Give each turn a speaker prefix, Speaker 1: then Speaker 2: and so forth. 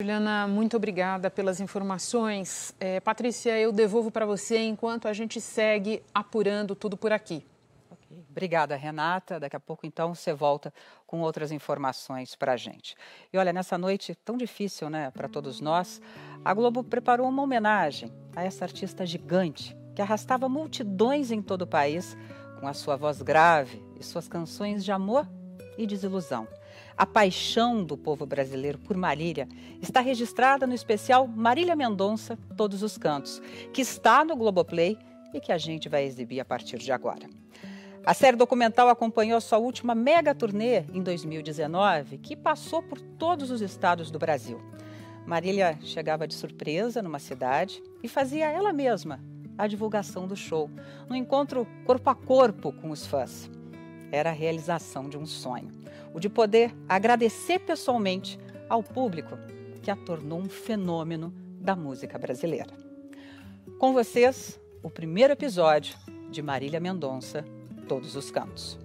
Speaker 1: Juliana, muito obrigada pelas informações. É, Patrícia, eu devolvo para você enquanto a gente segue apurando tudo por aqui.
Speaker 2: Obrigada, Renata. Daqui a pouco, então, você volta com outras informações para a gente. E olha, nessa noite tão difícil, né, para todos nós, a Globo preparou uma homenagem a essa artista gigante que arrastava multidões em todo o país com a sua voz grave e suas canções de amor e desilusão. A paixão do povo brasileiro por Marília está registrada no especial Marília Mendonça Todos os Cantos, que está no Globoplay e que a gente vai exibir a partir de agora. A série documental acompanhou sua última mega turnê em 2019, que passou por todos os estados do Brasil. Marília chegava de surpresa numa cidade e fazia ela mesma a divulgação do show, no encontro corpo a corpo com os fãs. Era a realização de um sonho, o de poder agradecer pessoalmente ao público que a tornou um fenômeno da música brasileira. Com vocês, o primeiro episódio de Marília Mendonça, Todos os Cantos.